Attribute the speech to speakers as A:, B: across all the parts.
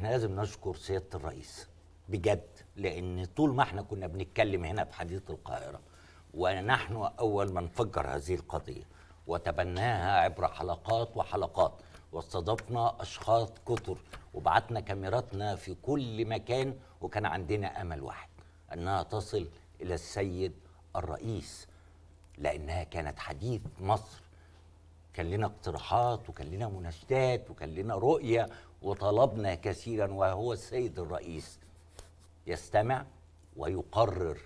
A: إحنا لازم نشكر سيادة الرئيس بجد لأن طول ما إحنا كنا بنتكلم هنا في حديث القاهرة ونحن أول من فجر هذه القضية وتبناها عبر حلقات وحلقات واستضفنا أشخاص كثر وبعتنا كاميراتنا في كل مكان وكان عندنا أمل واحد أنها تصل إلى السيد الرئيس لأنها كانت حديث مصر كان لنا اقتراحات وكان لنا مناشدات وكان لنا رؤية وطلبنا كثيرا وهو السيد الرئيس يستمع ويقرر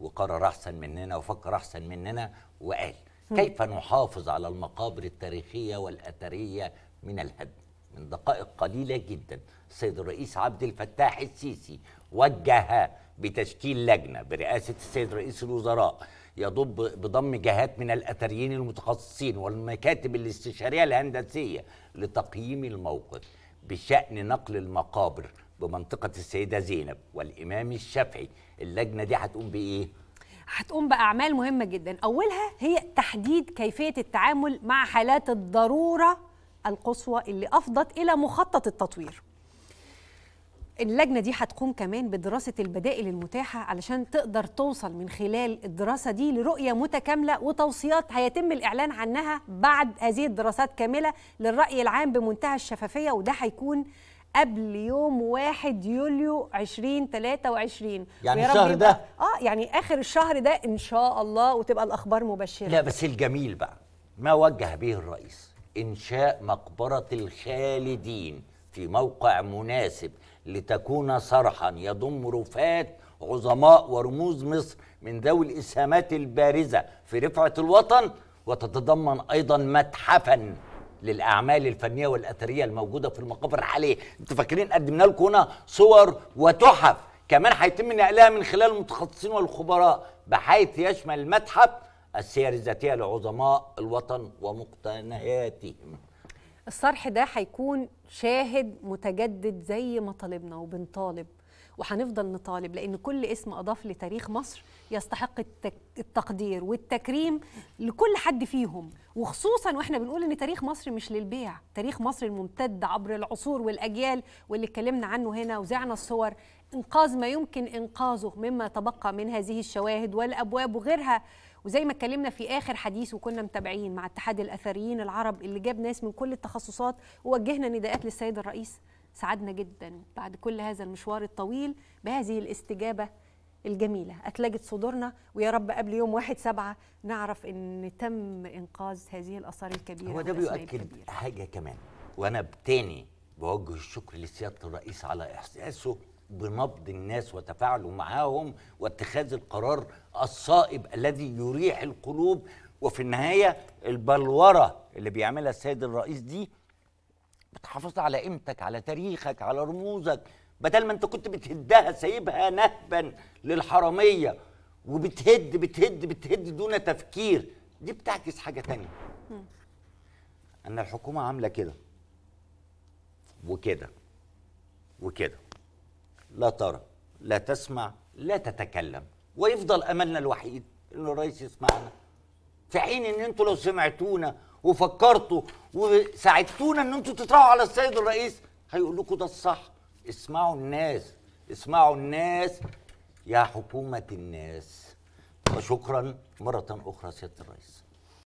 A: وقرر أحسن مننا وفكر أحسن مننا وقال كيف نحافظ على المقابر التاريخية والأثرية من الهدم؟ من دقائق قليلة جدا. السيد الرئيس عبد الفتاح السيسي وجه بتشكيل لجنة برئاسة السيد رئيس الوزراء يضم بضم جهات من الأثريين المتخصصين والمكاتب الاستشارية الهندسية لتقييم الموقف بشأن نقل المقابر بمنطقة السيدة زينب والإمام الشافعي. اللجنة دي هتقوم بإيه؟
B: هتقوم بأعمال مهمة جدا. أولها هي تحديد كيفية التعامل مع حالات الضرورة القصوى اللي أفضت إلى مخطط التطوير. اللجنة دي هتقوم كمان بدراسة البدائل المتاحة علشان تقدر توصل من خلال الدراسة دي لرؤية متكاملة وتوصيات هيتم الإعلان عنها بعد هذه الدراسات كاملة للرأي العام بمنتهى الشفافية وده هيكون قبل يوم 1 يوليو 2023
A: يعني الشهر ده؟
B: آه يعني آخر الشهر ده إن شاء الله وتبقى الأخبار مبشرة.
A: لا بس الجميل بقى ما وجه به الرئيس. إنشاء مقبرة الخالدين في موقع مناسب لتكون صرحا يضم رفات عظماء ورموز مصر من ذوي الإسهامات البارزة في رفعة الوطن وتتضمن أيضا متحفا للأعمال الفنية والأثرية الموجودة في المقابر الحالية. أنتوا فاكرين قدمنا لكم هنا صور وتحف كمان هيتم نقلها من خلال المتخصصين والخبراء بحيث يشمل المتحف السير الذاتية لعظماء الوطن ومقتنياتهم
B: الصرح ده هيكون شاهد متجدد زي ما طالبنا وبنطالب وهنفضل نطالب لأن كل اسم أضاف لتاريخ مصر يستحق. التقدير والتكريم لكل حد فيهم وخصوصا وإحنا بنقول إن تاريخ مصر مش للبيع تاريخ مصر الممتد عبر العصور والأجيال واللي اتكلمنا عنه هنا وزعنا الصور إنقاذ ما يمكن إنقاذه مما تبقى من هذه الشواهد والأبواب وغيرها وزي ما اتكلمنا في آخر حديث وكنا متابعين مع اتحاد الأثريين العرب اللي جاب ناس من كل التخصصات ووجهنا نداءات للسيد الرئيس سعدنا جدا بعد كل هذا المشوار الطويل بهذه الاستجابة الجميلة أتلجت صدورنا ويا رب قبل يوم واحد سبعة نعرف إن تم إنقاذ هذه الآثار الكبيرة
A: هو ده بيؤكد
B: الكبيرة.
A: حاجة كمان وأنا بتاني بوجه الشكر لسيادة الرئيس على إحساسه بنبض الناس وتفاعله معاهم واتخاذ القرار الصائب الذي يريح القلوب. وفي النهاية البلورة اللي بيعملها السيد الرئيس دي بتحافظ على قيمتك على تاريخك على رموزك. بدل ما انت كنت بتهدها سايبها نهبا للحرامية وبتهد بتهد بتهد دون تفكير دي بتعكس حاجة تانية. أن الحكومة عاملة كده وكده وكده. لا ترى لا تسمع لا تتكلم. ويفضل أملنا الوحيد ان الرئيس يسمعنا. في حين إن أنتوا لو سمعتونا وفكرتوا وساعدتونا إن أنتوا تطرحوا على السيد الرئيس هيقول لكم ده الصح. اسمعوا الناس اسمعوا الناس. يا حكومة الناس. وشكرا مرة أخرى سيادة الرئيس.